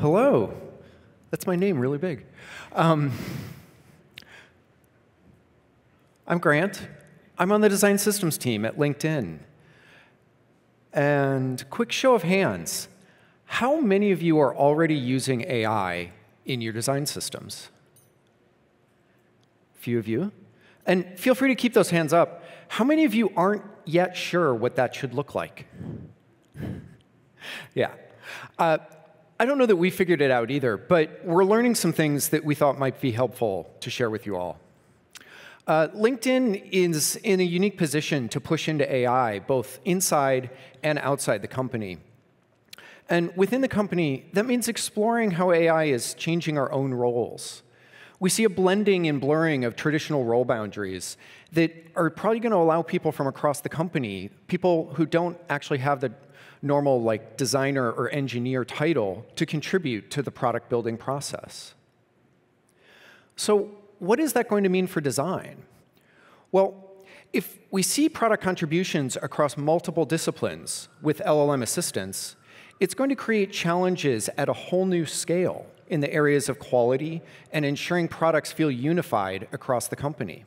Hello. That's my name, really big. Um, I'm Grant. I'm on the design systems team at LinkedIn. And quick show of hands how many of you are already using AI in your design systems? A few of you. And feel free to keep those hands up. How many of you aren't yet sure what that should look like? yeah. Uh, I don't know that we figured it out either, but we're learning some things that we thought might be helpful to share with you all. Uh, LinkedIn is in a unique position to push into AI, both inside and outside the company. And within the company, that means exploring how AI is changing our own roles. We see a blending and blurring of traditional role boundaries that are probably going to allow people from across the company, people who don't actually have the normal like designer or engineer title to contribute to the product building process. So what is that going to mean for design? Well, if we see product contributions across multiple disciplines with LLM assistance, it's going to create challenges at a whole new scale in the areas of quality and ensuring products feel unified across the company.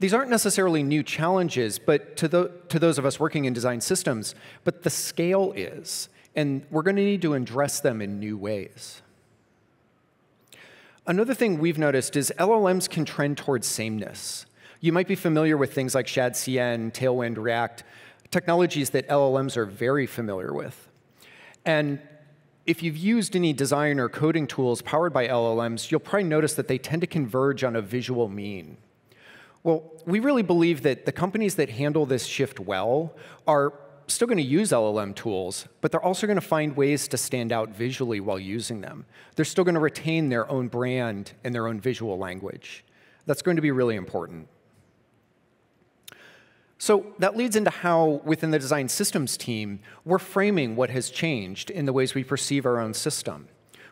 These aren't necessarily new challenges, but to, the, to those of us working in design systems, but the scale is, and we're going to need to address them in new ways. Another thing we've noticed is LLMs can trend towards sameness. You might be familiar with things like ShadCN, Tailwind, React, technologies that LLMs are very familiar with. And if you've used any design or coding tools powered by LLMs, you'll probably notice that they tend to converge on a visual mean. Well, we really believe that the companies that handle this shift well are still going to use LLM tools, but they're also going to find ways to stand out visually while using them. They're still going to retain their own brand and their own visual language. That's going to be really important. So that leads into how, within the design systems team, we're framing what has changed in the ways we perceive our own system.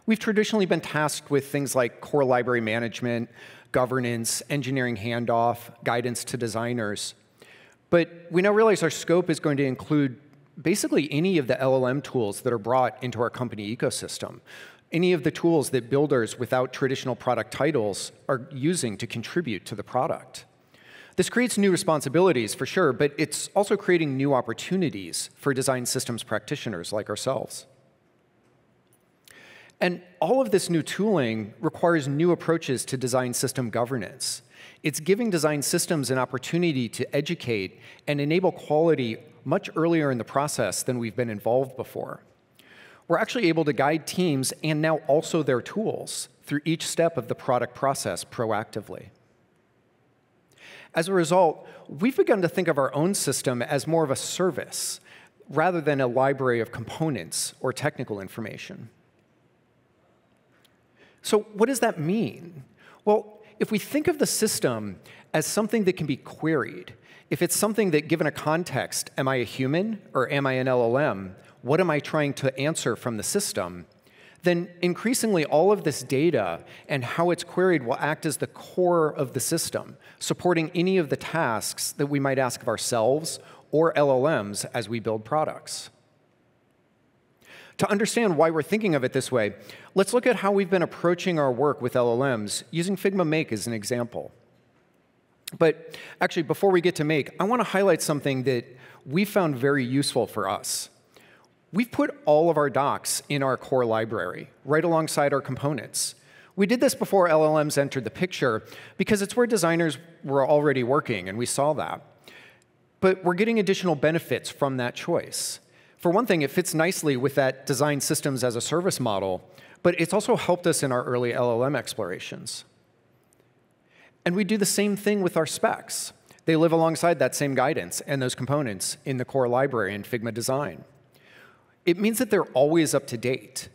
We've traditionally been tasked with things like core library management, governance, engineering handoff, guidance to designers. But we now realize our scope is going to include basically any of the LLM tools that are brought into our company ecosystem, any of the tools that builders without traditional product titles are using to contribute to the product. This creates new responsibilities for sure, but it's also creating new opportunities for design systems practitioners like ourselves. And all of this new tooling requires new approaches to design system governance. It's giving design systems an opportunity to educate and enable quality much earlier in the process than we've been involved before. We're actually able to guide teams and now also their tools through each step of the product process proactively. As a result, we've begun to think of our own system as more of a service rather than a library of components or technical information. So what does that mean? Well, if we think of the system as something that can be queried, if it's something that, given a context, am I a human or am I an LLM? What am I trying to answer from the system? Then increasingly, all of this data and how it's queried will act as the core of the system, supporting any of the tasks that we might ask of ourselves or LLMs as we build products. To understand why we're thinking of it this way, let's look at how we've been approaching our work with LLMs using Figma Make as an example. But actually, before we get to Make, I want to highlight something that we found very useful for us. We've put all of our docs in our core library, right alongside our components. We did this before LLMs entered the picture because it's where designers were already working, and we saw that. But we're getting additional benefits from that choice. For one thing, it fits nicely with that design systems as a service model, but it's also helped us in our early LLM explorations. And we do the same thing with our specs. They live alongside that same guidance and those components in the core library in Figma Design. It means that they're always up to date,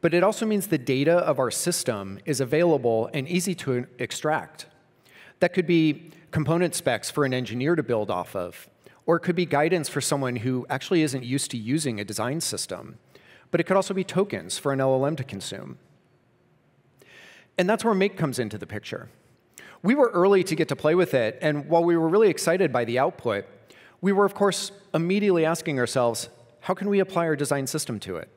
but it also means the data of our system is available and easy to extract. That could be component specs for an engineer to build off of, or it could be guidance for someone who actually isn't used to using a design system. But it could also be tokens for an LLM to consume. And that's where Make comes into the picture. We were early to get to play with it, and while we were really excited by the output, we were, of course, immediately asking ourselves, how can we apply our design system to it?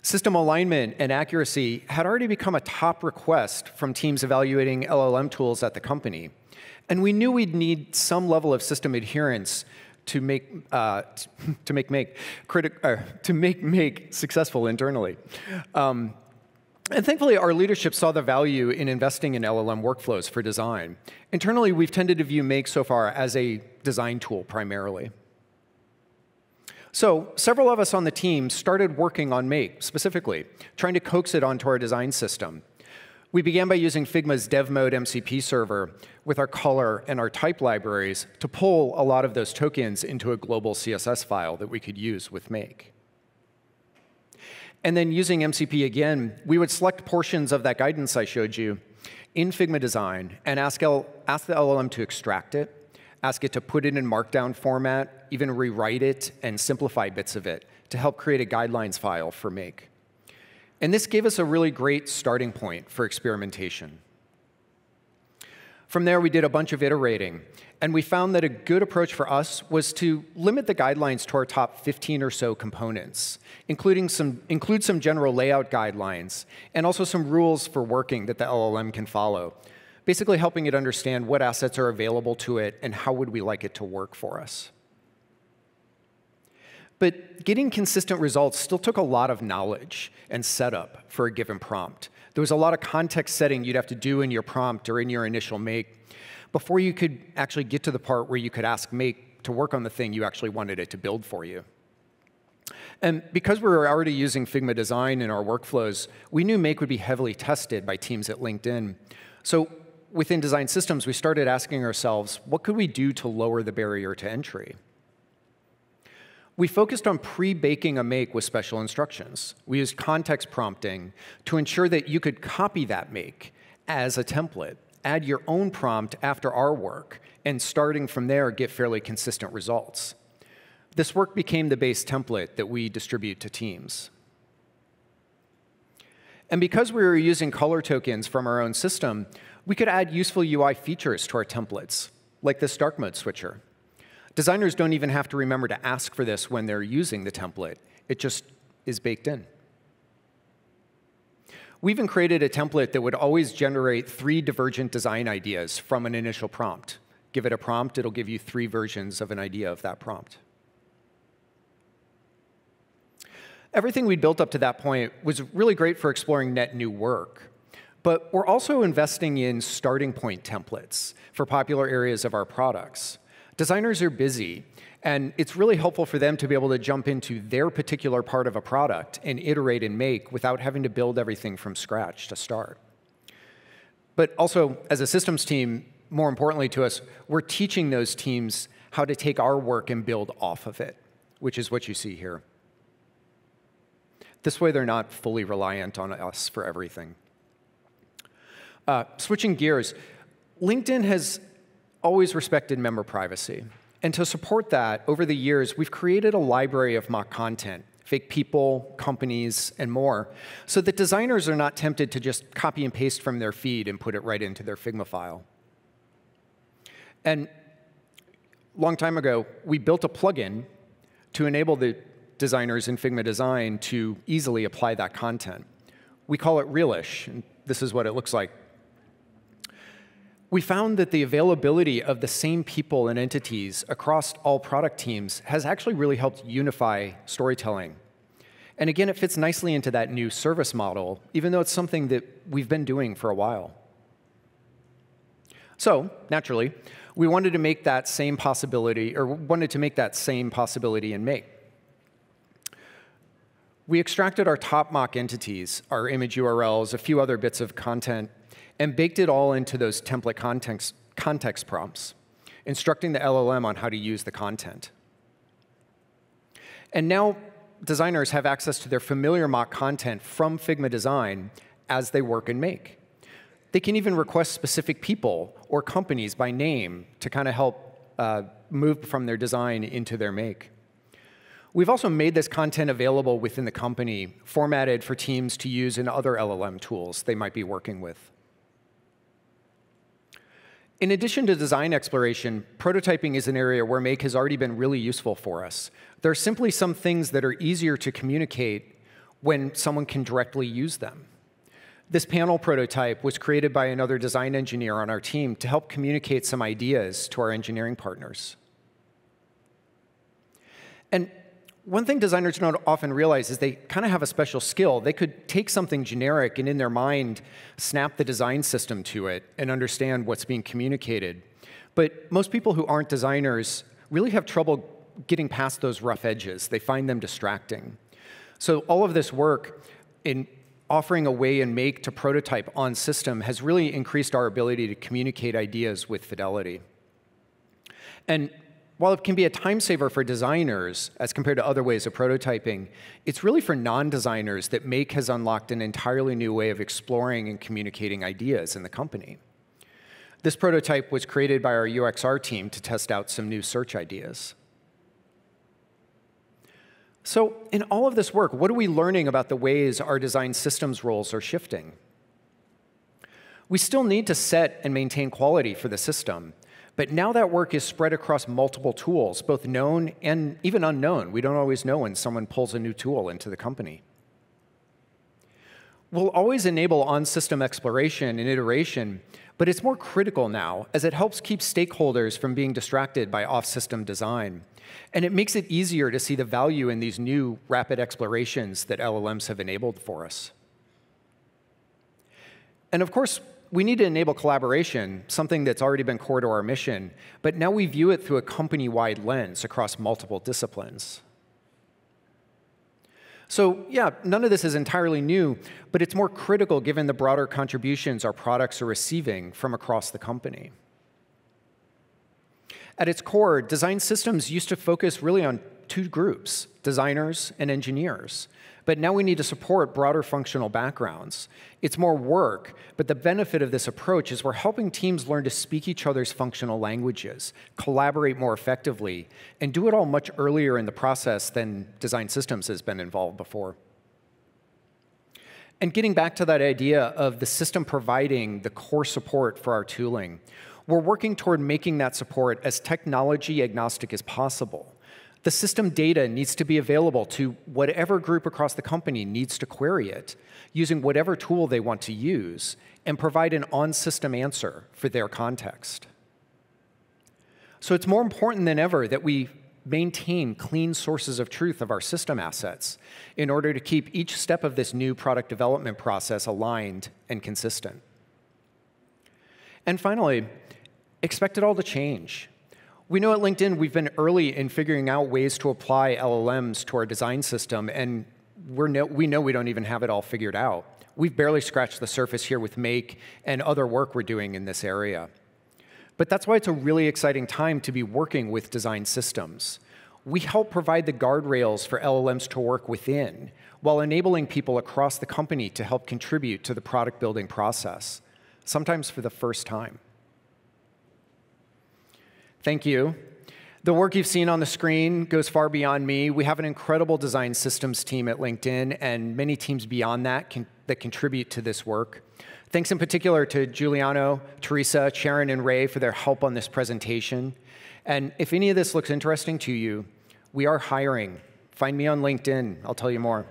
System alignment and accuracy had already become a top request from teams evaluating LLM tools at the company. And we knew we'd need some level of system adherence to make, uh, to make, make, critic, uh, to make make successful internally. Um, and thankfully, our leadership saw the value in investing in LLM workflows for design. Internally, we've tended to view Make so far as a design tool primarily. So several of us on the team started working on Make specifically, trying to coax it onto our design system. We began by using Figma's dev mode MCP server with our color and our type libraries to pull a lot of those tokens into a global CSS file that we could use with Make. And then using MCP again, we would select portions of that guidance I showed you in Figma Design and ask, L ask the LLM to extract it ask it to put it in Markdown format, even rewrite it and simplify bits of it to help create a guidelines file for Make. And this gave us a really great starting point for experimentation. From there, we did a bunch of iterating, and we found that a good approach for us was to limit the guidelines to our top 15 or so components, including some, include some general layout guidelines, and also some rules for working that the LLM can follow, basically helping it understand what assets are available to it and how would we like it to work for us. But getting consistent results still took a lot of knowledge and setup for a given prompt. There was a lot of context setting you'd have to do in your prompt or in your initial make before you could actually get to the part where you could ask make to work on the thing you actually wanted it to build for you. And because we were already using Figma Design in our workflows, we knew Make would be heavily tested by teams at LinkedIn. So within design systems, we started asking ourselves, what could we do to lower the barrier to entry? We focused on pre-baking a make with special instructions. We used context prompting to ensure that you could copy that make as a template, add your own prompt after our work, and starting from there, get fairly consistent results. This work became the base template that we distribute to teams. And because we were using color tokens from our own system, we could add useful UI features to our templates, like this dark mode switcher. Designers don't even have to remember to ask for this when they're using the template. It just is baked in. We even created a template that would always generate three divergent design ideas from an initial prompt. Give it a prompt, it'll give you three versions of an idea of that prompt. Everything we built up to that point was really great for exploring net new work. But we're also investing in starting point templates for popular areas of our products. Designers are busy, and it's really helpful for them to be able to jump into their particular part of a product and iterate and make without having to build everything from scratch to start. But also, as a systems team, more importantly to us, we're teaching those teams how to take our work and build off of it, which is what you see here. This way, they're not fully reliant on us for everything. Uh, switching gears, LinkedIn has always respected member privacy. And to support that, over the years, we've created a library of mock content, fake people, companies, and more, so that designers are not tempted to just copy and paste from their feed and put it right into their Figma file. And long time ago, we built a plugin to enable the designers in Figma Design to easily apply that content. We call it Realish, and this is what it looks like we found that the availability of the same people and entities across all product teams has actually really helped unify storytelling. And again, it fits nicely into that new service model, even though it's something that we've been doing for a while. So, naturally, we wanted to make that same possibility, or wanted to make that same possibility in Make. We extracted our top mock entities, our image URLs, a few other bits of content and baked it all into those template context, context prompts, instructing the LLM on how to use the content. And now designers have access to their familiar mock content from Figma Design as they work and make. They can even request specific people or companies by name to kind of help uh, move from their design into their make. We've also made this content available within the company, formatted for teams to use in other LLM tools they might be working with. In addition to design exploration, prototyping is an area where Make has already been really useful for us. There are simply some things that are easier to communicate when someone can directly use them. This panel prototype was created by another design engineer on our team to help communicate some ideas to our engineering partners. And one thing designers don't often realize is they kind of have a special skill. They could take something generic and in their mind snap the design system to it and understand what's being communicated. But most people who aren't designers really have trouble getting past those rough edges. They find them distracting. So all of this work in offering a way in Make to prototype on system has really increased our ability to communicate ideas with fidelity. And while it can be a time saver for designers as compared to other ways of prototyping, it's really for non-designers that Make has unlocked an entirely new way of exploring and communicating ideas in the company. This prototype was created by our UXR team to test out some new search ideas. So in all of this work, what are we learning about the ways our design systems roles are shifting? We still need to set and maintain quality for the system, but now that work is spread across multiple tools, both known and even unknown. We don't always know when someone pulls a new tool into the company. We'll always enable on-system exploration and iteration, but it's more critical now as it helps keep stakeholders from being distracted by off-system design. And it makes it easier to see the value in these new rapid explorations that LLMs have enabled for us. And of course, we need to enable collaboration, something that's already been core to our mission, but now we view it through a company-wide lens across multiple disciplines. So yeah, none of this is entirely new, but it's more critical given the broader contributions our products are receiving from across the company. At its core, design systems used to focus really on two groups, designers and engineers. But now we need to support broader functional backgrounds. It's more work, but the benefit of this approach is we're helping teams learn to speak each other's functional languages, collaborate more effectively, and do it all much earlier in the process than design systems has been involved before. And getting back to that idea of the system providing the core support for our tooling, we're working toward making that support as technology agnostic as possible. The system data needs to be available to whatever group across the company needs to query it, using whatever tool they want to use, and provide an on-system answer for their context. So it's more important than ever that we maintain clean sources of truth of our system assets in order to keep each step of this new product development process aligned and consistent. And finally, expect it all to change. We know at LinkedIn we've been early in figuring out ways to apply LLMs to our design system, and we're no, we know we don't even have it all figured out. We've barely scratched the surface here with Make and other work we're doing in this area. But that's why it's a really exciting time to be working with design systems. We help provide the guardrails for LLMs to work within, while enabling people across the company to help contribute to the product building process, sometimes for the first time. Thank you. The work you've seen on the screen goes far beyond me. We have an incredible design systems team at LinkedIn and many teams beyond that can, that contribute to this work. Thanks in particular to Giuliano, Teresa, Sharon, and Ray for their help on this presentation. And if any of this looks interesting to you, we are hiring. Find me on LinkedIn. I'll tell you more.